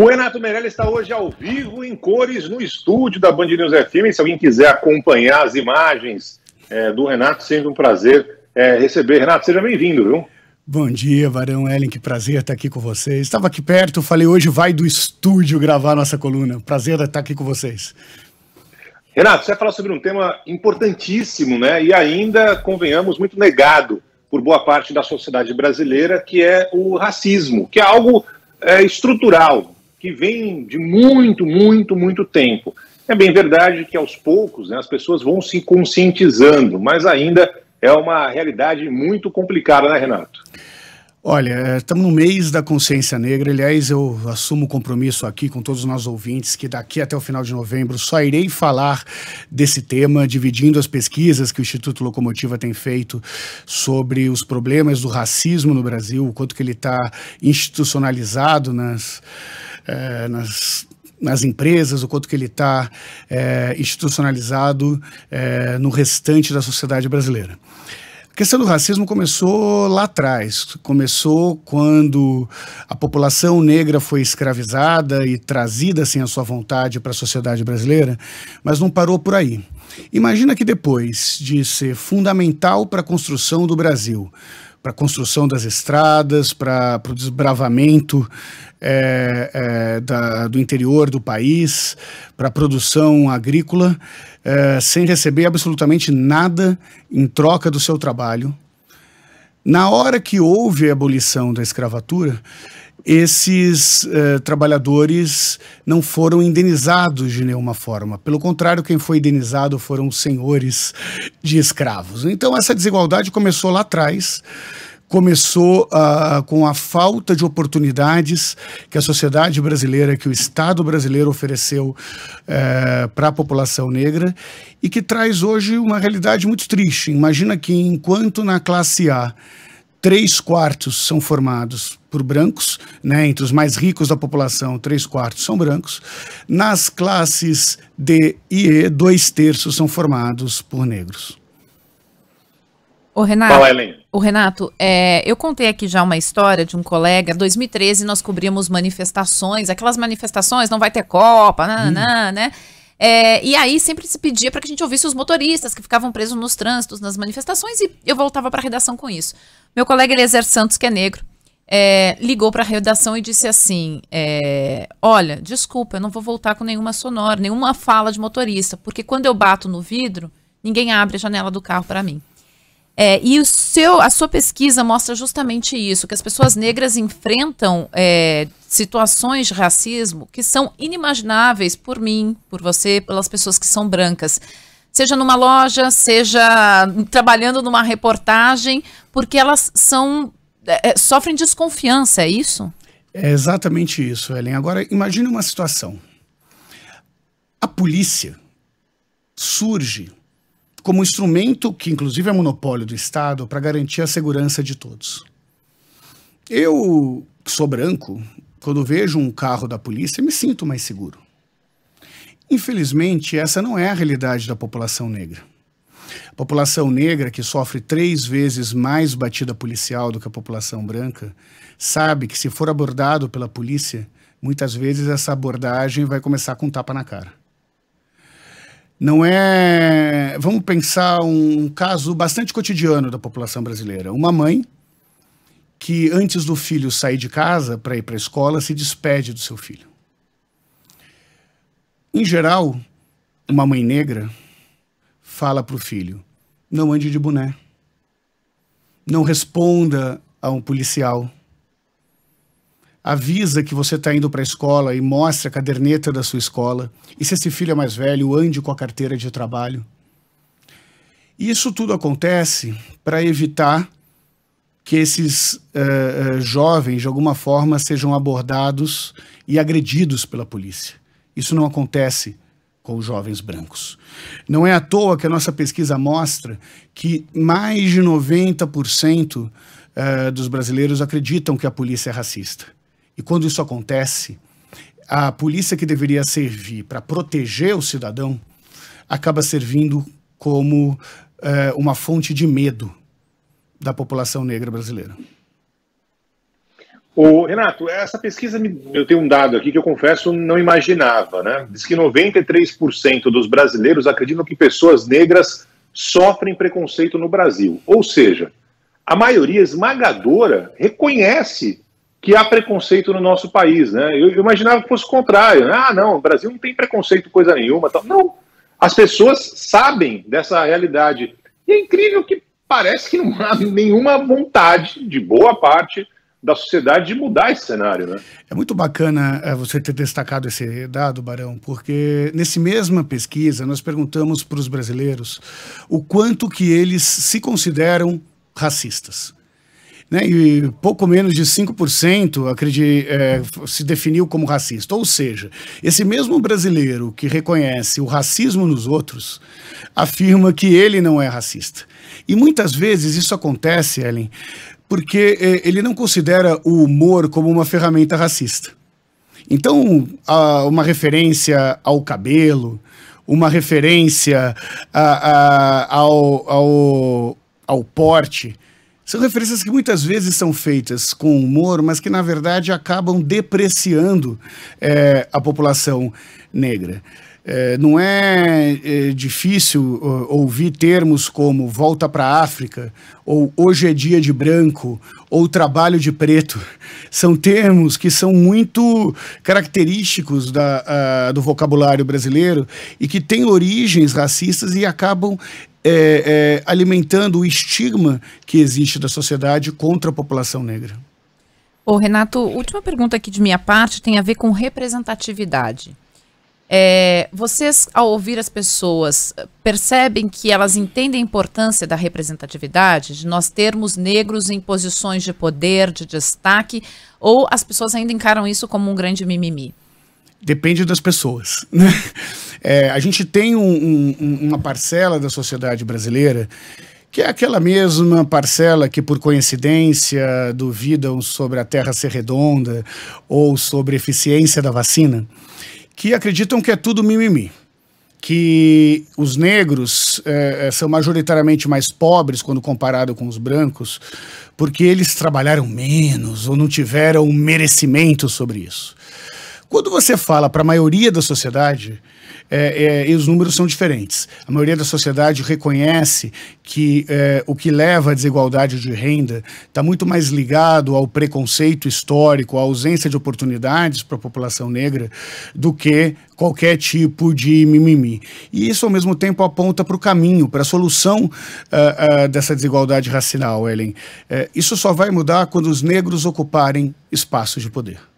O Renato Meirelles está hoje ao vivo, em cores, no estúdio da Band News FM. Se alguém quiser acompanhar as imagens é, do Renato, sempre um prazer é, receber. Renato, seja bem-vindo, viu? Bom dia, Varão Ellen, que prazer estar aqui com vocês. Estava aqui perto, falei hoje vai do estúdio gravar nossa coluna. Prazer estar aqui com vocês. Renato, você vai falar sobre um tema importantíssimo, né? E ainda, convenhamos, muito negado por boa parte da sociedade brasileira, que é o racismo, que é algo é, estrutural, que vem de muito, muito, muito tempo. É bem verdade que aos poucos né, as pessoas vão se conscientizando, mas ainda é uma realidade muito complicada, né, Renato? Olha, estamos no mês da consciência negra. Aliás, eu assumo o compromisso aqui com todos os nossos ouvintes que daqui até o final de novembro só irei falar desse tema, dividindo as pesquisas que o Instituto Locomotiva tem feito sobre os problemas do racismo no Brasil, o quanto que ele está institucionalizado nas é, nas, nas empresas, o quanto que ele está é, institucionalizado é, no restante da sociedade brasileira. A questão do racismo começou lá atrás. Começou quando a população negra foi escravizada e trazida sem a sua vontade para a sociedade brasileira, mas não parou por aí. Imagina que depois de ser fundamental para a construção do Brasil, para a construção das estradas, para o desbravamento é, é, da, do interior do país, para a produção agrícola, é, sem receber absolutamente nada em troca do seu trabalho. Na hora que houve a abolição da escravatura, esses eh, trabalhadores não foram indenizados de nenhuma forma. Pelo contrário, quem foi indenizado foram os senhores de escravos. Então, essa desigualdade começou lá atrás. Começou uh, com a falta de oportunidades que a sociedade brasileira, que o Estado brasileiro ofereceu uh, para a população negra e que traz hoje uma realidade muito triste. Imagina que enquanto na classe A três quartos são formados por brancos, né, entre os mais ricos da população, três quartos são brancos. Nas classes D e E, dois terços são formados por negros. O Renato, Fala, o Renato é, eu contei aqui já uma história de um colega. 2013 nós cobrimos manifestações, aquelas manifestações, não vai ter Copa, nananã, hum. né? É, e aí sempre se pedia para que a gente ouvisse os motoristas que ficavam presos nos trânsitos, nas manifestações, e eu voltava para a redação com isso. Meu colega Eliezer Santos, que é negro, é, ligou para a redação e disse assim: é, Olha, desculpa, eu não vou voltar com nenhuma sonora, nenhuma fala de motorista, porque quando eu bato no vidro, ninguém abre a janela do carro para mim. É, e o seu, a sua pesquisa mostra justamente isso, que as pessoas negras enfrentam é, situações de racismo que são inimagináveis por mim, por você, pelas pessoas que são brancas. Seja numa loja, seja trabalhando numa reportagem, porque elas são é, é sofrem desconfiança, é isso? É exatamente isso, Ellen. Agora, imagine uma situação. A polícia surge como instrumento que, inclusive, é monopólio do Estado para garantir a segurança de todos. Eu, que sou branco, quando vejo um carro da polícia, me sinto mais seguro. Infelizmente, essa não é a realidade da população negra. A população negra, que sofre três vezes mais batida policial do que a população branca, sabe que se for abordado pela polícia, muitas vezes essa abordagem vai começar com um tapa na cara. Não é. Vamos pensar um caso bastante cotidiano da população brasileira. Uma mãe que, antes do filho sair de casa para ir para a escola, se despede do seu filho. Em geral, uma mãe negra fala para o filho: não ande de boné, não responda a um policial avisa que você está indo para a escola e mostra a caderneta da sua escola. E se esse filho é mais velho, ande com a carteira de trabalho. Isso tudo acontece para evitar que esses uh, uh, jovens, de alguma forma, sejam abordados e agredidos pela polícia. Isso não acontece com os jovens brancos. Não é à toa que a nossa pesquisa mostra que mais de 90% uh, dos brasileiros acreditam que a polícia é racista. E quando isso acontece, a polícia que deveria servir para proteger o cidadão acaba servindo como é, uma fonte de medo da população negra brasileira. O Renato, essa pesquisa, eu tenho um dado aqui que eu confesso não imaginava, né? Diz que 93% dos brasileiros acreditam que pessoas negras sofrem preconceito no Brasil. Ou seja, a maioria esmagadora reconhece que há preconceito no nosso país, né? Eu, imaginava que fosse o contrário. Né? Ah, não, o Brasil não tem preconceito coisa nenhuma. Tal. Não, as pessoas sabem dessa realidade. E é incrível que parece que não há nenhuma vontade de boa parte da sociedade de mudar esse cenário, né? É muito bacana é, você ter destacado esse dado, Barão, porque nesse mesma pesquisa nós perguntamos para os brasileiros o quanto que eles se consideram racistas. Né, e pouco menos de 5% acredite, é, se definiu como racista. Ou seja, esse mesmo brasileiro que reconhece o racismo nos outros afirma que ele não é racista. E muitas vezes isso acontece, Ellen, porque é, ele não considera o humor como uma ferramenta racista. Então, uma referência ao cabelo, uma referência a, a, ao, ao, ao porte, são referências que muitas vezes são feitas com humor, mas que na verdade acabam depreciando é, a população negra. É, não é, é difícil uh, ouvir termos como volta para a África, ou hoje é dia de branco, ou trabalho de preto. São termos que são muito característicos da, uh, do vocabulário brasileiro e que têm origens racistas e acabam é, é, alimentando o estigma que existe da sociedade contra a população negra. Ô, Renato, última pergunta aqui de minha parte tem a ver com representatividade. É, vocês, ao ouvir as pessoas, percebem que elas entendem a importância da representatividade, de nós termos negros em posições de poder, de destaque, ou as pessoas ainda encaram isso como um grande mimimi? Depende das pessoas. É, a gente tem um, um, uma parcela da sociedade brasileira que é aquela mesma parcela que, por coincidência, duvidam sobre a Terra ser redonda ou sobre a eficiência da vacina que acreditam que é tudo mimimi. Que os negros é, é, são majoritariamente mais pobres quando comparado com os brancos, porque eles trabalharam menos ou não tiveram merecimento sobre isso. Quando você fala para a maioria da sociedade, é, é, e os números são diferentes. A maioria da sociedade reconhece que é, o que leva à desigualdade de renda está muito mais ligado ao preconceito histórico, à ausência de oportunidades para a população negra, do que qualquer tipo de mimimi. E isso, ao mesmo tempo, aponta para o caminho, para a solução uh, uh, dessa desigualdade racial, Ellen. Uh, isso só vai mudar quando os negros ocuparem espaços de poder.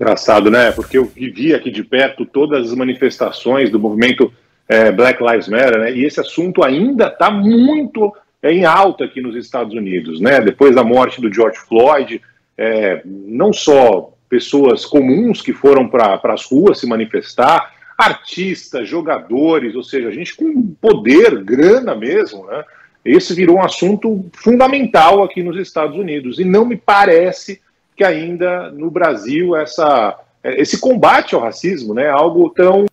Engraçado, né? Porque eu vivi aqui de perto todas as manifestações do movimento é, Black Lives Matter, né? E esse assunto ainda está muito é, em alta aqui nos Estados Unidos, né? Depois da morte do George Floyd, é, não só pessoas comuns que foram para as ruas se manifestar, artistas, jogadores, ou seja, gente com poder, grana mesmo, né? Esse virou um assunto fundamental aqui nos Estados Unidos e não me parece que ainda no Brasil essa, esse combate ao racismo né, é algo tão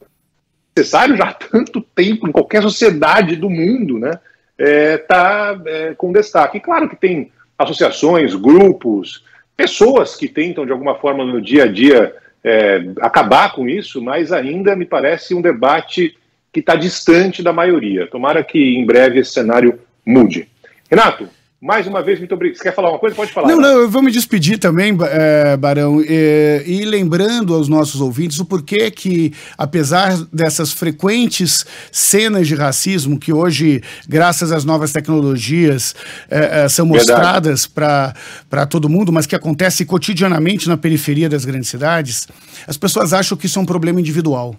necessário já há tanto tempo em qualquer sociedade do mundo, né, está é, é, com destaque. E claro que tem associações, grupos, pessoas que tentam de alguma forma no dia a dia é, acabar com isso, mas ainda me parece um debate que está distante da maioria. Tomara que em breve esse cenário mude. Renato, mais uma vez, muito obrigado. Você quer falar uma coisa? Pode falar. Não, né? não, eu vou me despedir também, é, Barão, é, e lembrando aos nossos ouvintes o porquê que, apesar dessas frequentes cenas de racismo que hoje, graças às novas tecnologias, é, é são mostradas para todo mundo, mas que acontece cotidianamente na periferia das grandes cidades, as pessoas acham que isso é um problema individual.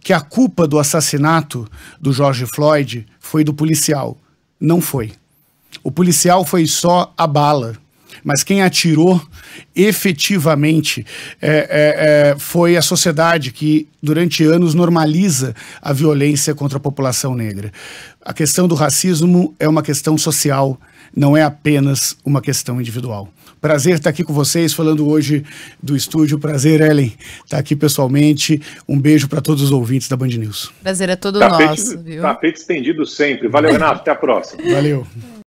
Que a culpa do assassinato do George Floyd foi do policial. Não foi. O policial foi só a bala, mas quem atirou efetivamente é, é, é, foi a sociedade que durante anos normaliza a violência contra a população negra. A questão do racismo é uma questão social, não é apenas uma questão individual. Prazer estar aqui com vocês, falando hoje do estúdio. Prazer, Ellen, estar aqui pessoalmente. Um beijo para todos os ouvintes da Band News. Prazer é todo tapete, nosso. Viu? Tapete estendido sempre. Valeu, Renato. Até a próxima. Valeu.